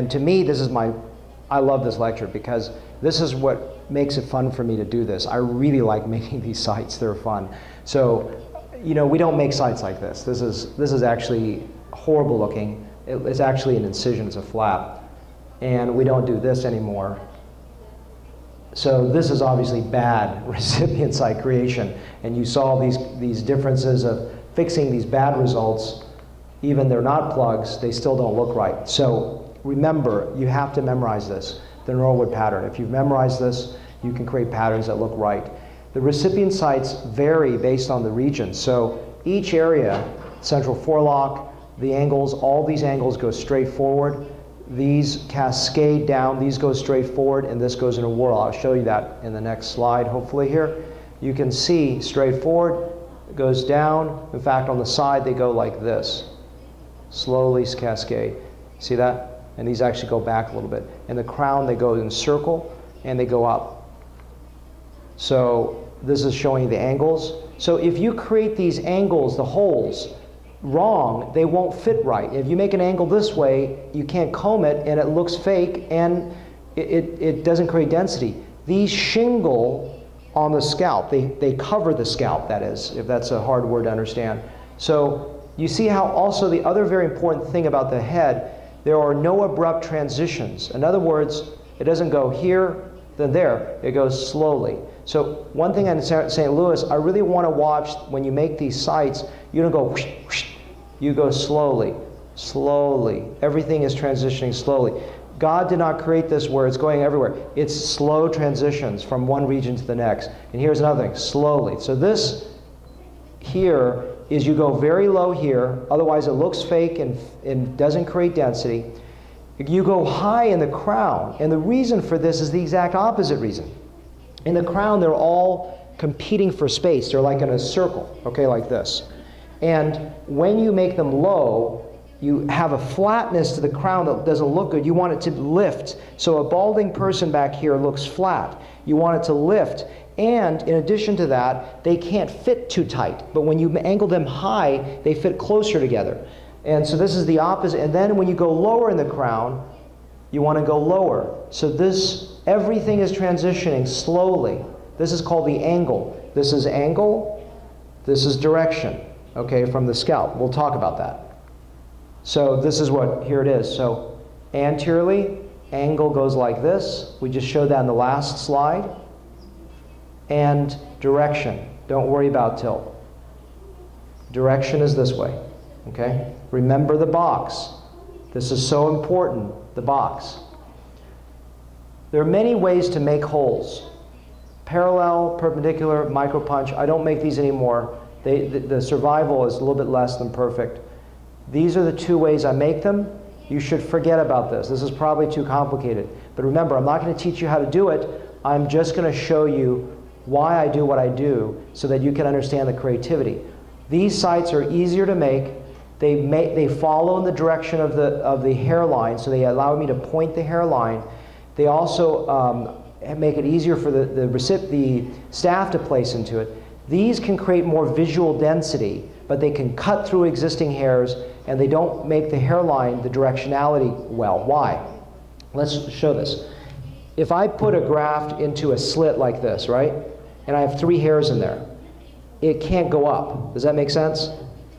And to me, this is my, I love this lecture because this is what makes it fun for me to do this. I really like making these sites, they're fun. So, you know, we don't make sites like this. This is, this is actually horrible looking. It, it's actually an incision, it's a flap. And we don't do this anymore. So this is obviously bad recipient site creation. And you saw these, these differences of fixing these bad results. Even they're not plugs, they still don't look right. So remember, you have to memorize this, the Norwood pattern. If you've memorized this, you can create patterns that look right. The recipient sites vary based on the region. So each area, central forelock, the angles, all these angles go straight forward. These cascade down, these go straight forward, and this goes in a whorl. I'll show you that in the next slide, hopefully here. You can see straight forward, it goes down. In fact, on the side, they go like this. Slowly cascade. See that? And these actually go back a little bit. And the crown, they go in circle, and they go up. So this is showing the angles. So if you create these angles, the holes, wrong, they won't fit right. If you make an angle this way, you can't comb it and it looks fake and it, it, it doesn't create density. These shingle on the scalp, they, they cover the scalp, that is, if that's a hard word to understand. So you see how also the other very important thing about the head, there are no abrupt transitions. In other words, it doesn't go here, then there. It goes slowly. So one thing in St. Louis, I really want to watch when you make these sites, you don't go whoosh, whoosh, you go slowly, slowly. Everything is transitioning slowly. God did not create this where it's going everywhere. It's slow transitions from one region to the next. And here's another thing, slowly. So this here is you go very low here, otherwise it looks fake and, and doesn't create density. You go high in the crown, and the reason for this is the exact opposite reason. In the crown, they're all competing for space. They're like in a circle, okay, like this. And when you make them low, you have a flatness to the crown that doesn't look good. You want it to lift. So a balding person back here looks flat. You want it to lift. And in addition to that, they can't fit too tight. But when you angle them high, they fit closer together. And so this is the opposite. And then when you go lower in the crown, you want to go lower. So this, everything is transitioning slowly. This is called the angle. This is angle. This is direction okay, from the scalp. We'll talk about that. So this is what, here it is. So anteriorly, angle goes like this. We just showed that in the last slide. And direction, don't worry about tilt. Direction is this way, okay? Remember the box. This is so important, the box. There are many ways to make holes. Parallel, perpendicular, micro punch. I don't make these anymore. They, the, the survival is a little bit less than perfect. These are the two ways I make them. You should forget about this. This is probably too complicated. But remember, I'm not going to teach you how to do it. I'm just going to show you why I do what I do so that you can understand the creativity. These sites are easier to make. They, make, they follow in the direction of the, of the hairline, so they allow me to point the hairline. They also um, make it easier for the, the, the staff to place into it. These can create more visual density, but they can cut through existing hairs and they don't make the hairline the directionality well. Why? Let's show this. If I put a graft into a slit like this, right, and I have three hairs in there, it can't go up. Does that make sense?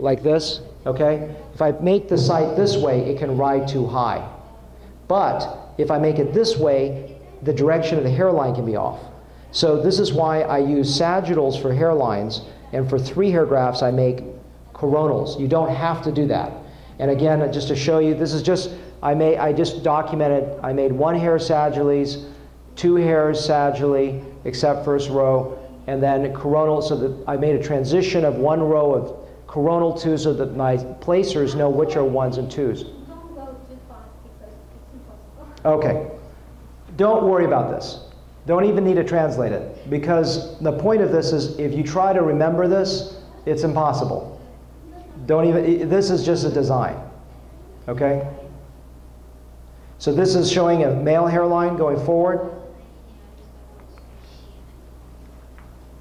Like this, okay? If I make the site this way, it can ride too high. But if I make it this way, the direction of the hairline can be off. So this is why I use sagittals for hairlines, and for three hair grafts I make coronals. You don't have to do that. And again, just to show you, this is just, I, made, I just documented, I made one hair sagittally, two hairs sagittally, except first row, and then coronal, so that I made a transition of one row of coronal two so that my placers know which are ones and twos. Okay. Don't worry about this. Don't even need to translate it because the point of this is if you try to remember this, it's impossible. Don't even, this is just a design. Okay? So this is showing a male hairline going forward.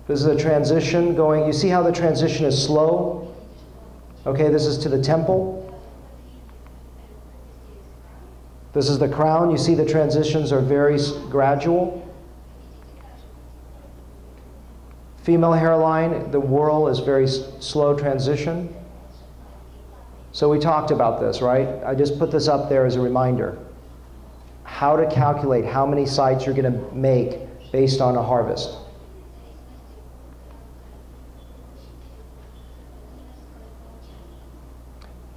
This is a transition going, you see how the transition is slow? Okay, this is to the temple. This is the crown. You see the transitions are very gradual. Female hairline, the whorl is very slow transition. So we talked about this, right? I just put this up there as a reminder. How to calculate how many sites you're going to make based on a harvest.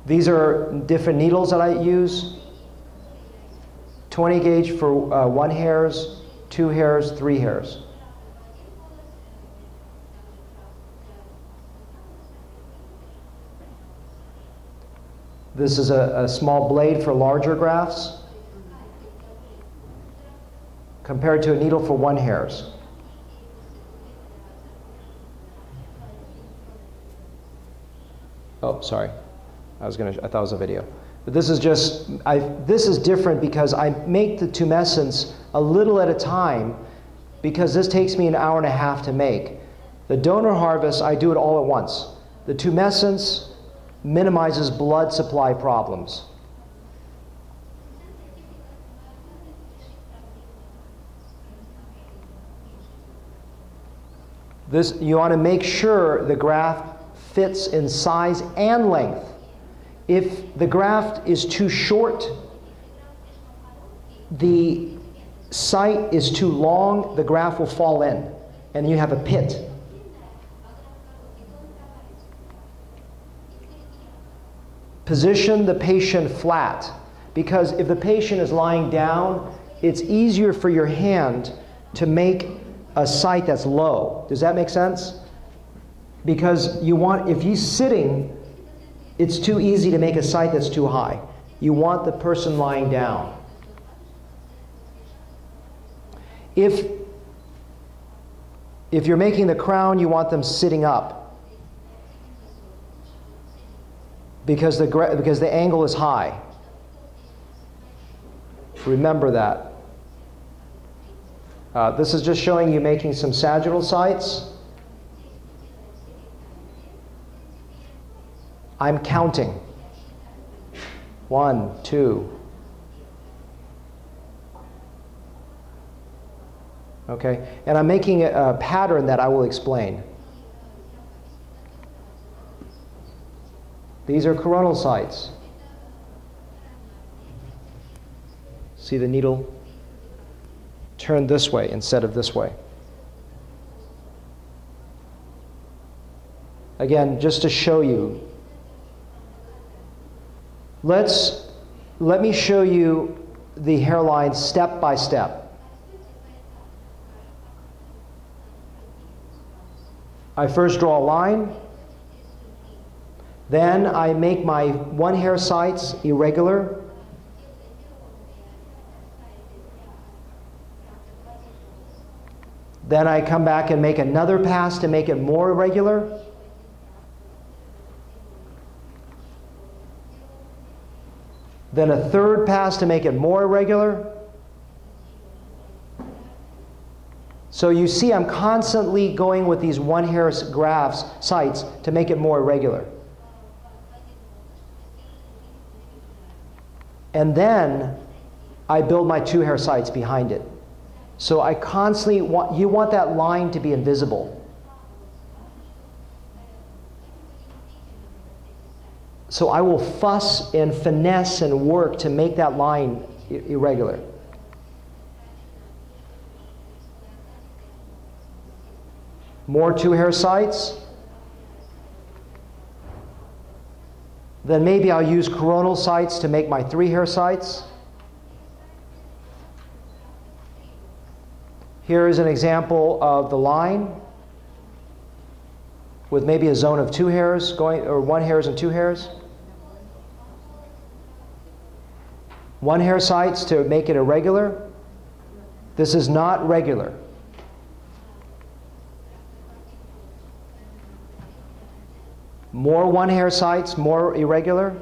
These are different needles that I use. 20 gauge for uh, one hairs, two hairs, three hairs. This is a, a small blade for larger grafts compared to a needle for one hairs. Oh, sorry. I was gonna. I thought it was a video. But this is just. I. This is different because I make the tumescence a little at a time, because this takes me an hour and a half to make. The donor harvest, I do it all at once. The tumescence minimizes blood supply problems. This, you want to make sure the graft fits in size and length. If the graft is too short, the site is too long, the graft will fall in, and you have a pit. Position the patient flat, because if the patient is lying down, it's easier for your hand to make a site that's low. Does that make sense? Because you want, if he's sitting, it's too easy to make a site that's too high. You want the person lying down. If, if you're making the crown, you want them sitting up. Because the, because the angle is high. Remember that. Uh, this is just showing you making some sagittal sites. I'm counting. One, two. Okay? And I'm making a, a pattern that I will explain. These are coronal sites. See the needle turn this way instead of this way. Again, just to show you. Let's let me show you the hairline step by step. I first draw a line. Then I make my one hair sites irregular. Then I come back and make another pass to make it more irregular. Then a third pass to make it more irregular. So you see, I'm constantly going with these one hair grafts, sites, to make it more irregular. And then I build my two hair sites behind it. So I constantly want, you want that line to be invisible. So I will fuss and finesse and work to make that line irregular. More two hair sites. Then maybe I'll use coronal sites to make my three hair sites. Here is an example of the line with maybe a zone of two hairs going, or one hairs and two hairs. One hair sites to make it irregular. This is not regular. More one hair sites, more irregular.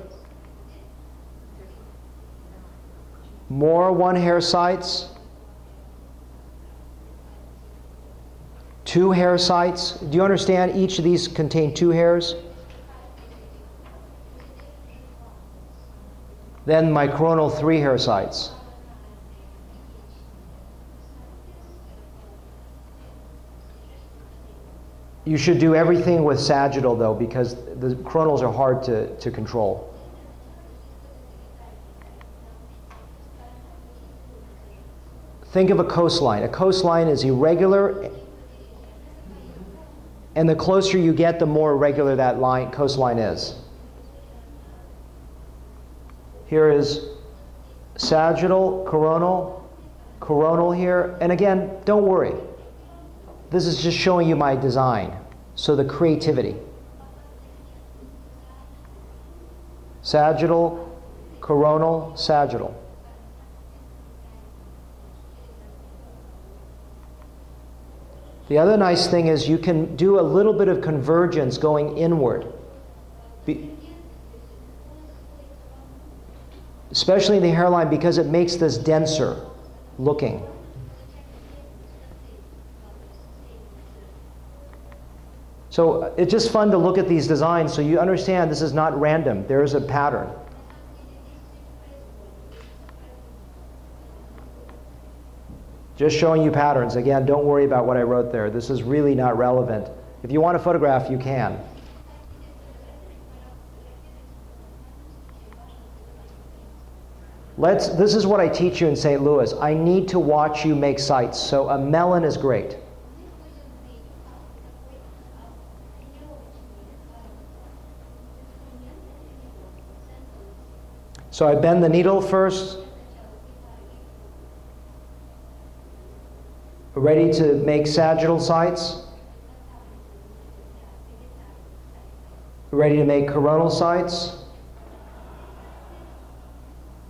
More one hair sites. Two hair sites. Do you understand? Each of these contain two hairs. Then my coronal three hair sites. You should do everything with sagittal though because the coronals are hard to, to control. Think of a coastline. A coastline is irregular and the closer you get, the more irregular that line, coastline is. Here is sagittal, coronal, coronal here. And again, don't worry. This is just showing you my design. So the creativity. Sagittal, coronal, sagittal. The other nice thing is you can do a little bit of convergence going inward. Be especially in the hairline because it makes this denser looking. So it's just fun to look at these designs so you understand this is not random. There is a pattern. Just showing you patterns. Again, don't worry about what I wrote there. This is really not relevant. If you want to photograph, you can. Let's, this is what I teach you in St. Louis. I need to watch you make sites. So a melon is great. So I bend the needle first, ready to make sagittal sites, ready to make coronal sites.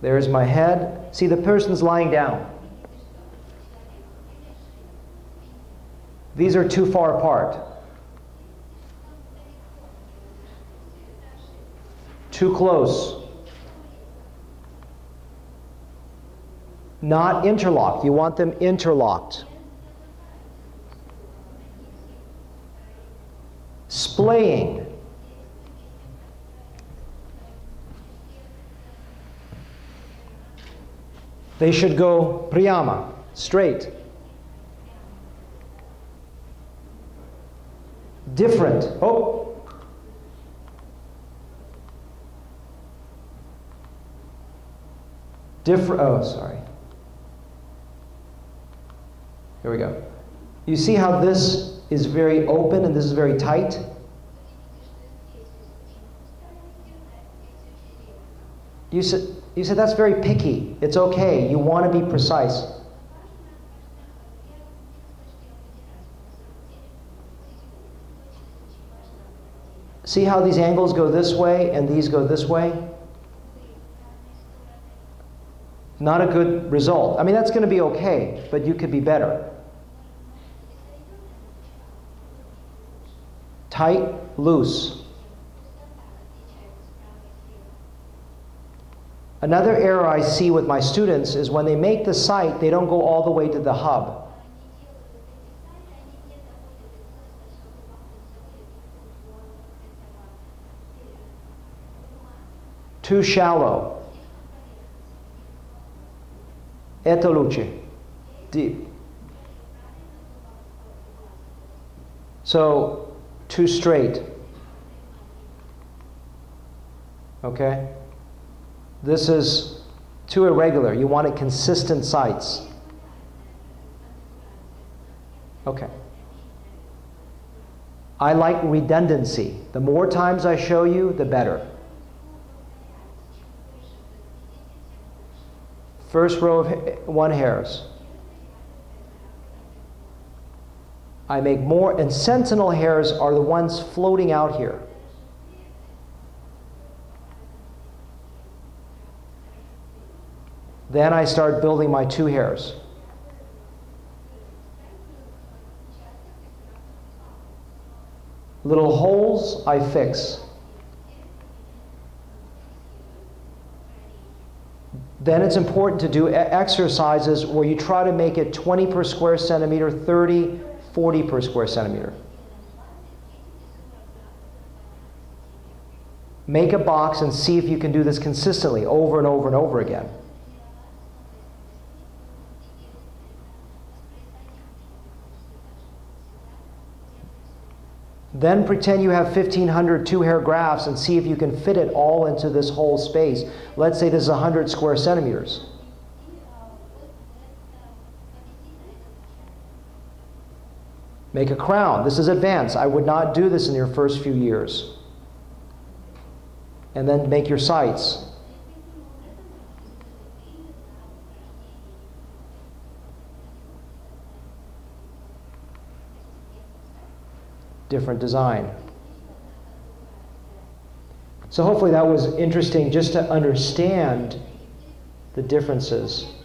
There's my head. See, the person's lying down. These are too far apart. Too close. Not interlocked. You want them interlocked. Splaying. They should go priyama, straight. Different. Oh. Different. Oh, sorry. Here we go. You see how this is very open and this is very tight? You said, you said that's very picky. It's okay. You want to be precise. See how these angles go this way and these go this way? Not a good result. I mean, that's going to be okay, but you could be better. Tight, loose. Another error I see with my students is when they make the site, they don't go all the way to the hub. Too shallow. Etoluce, deep. So, too straight. Okay? This is too irregular. You want consistent sites. Okay. I like redundancy. The more times I show you, the better. First row of one hairs. I make more, and sentinel hairs are the ones floating out here. Then I start building my two hairs. Little holes I fix. Then it's important to do exercises where you try to make it 20 per square centimeter, 30, 40 per square centimeter. Make a box and see if you can do this consistently over and over and over again. Then pretend you have 1,500 two-hair grafts and see if you can fit it all into this whole space. Let's say this is 100 square centimeters. Make a crown. This is advanced. I would not do this in your first few years. And then make your sites. Different design. So hopefully that was interesting just to understand the differences.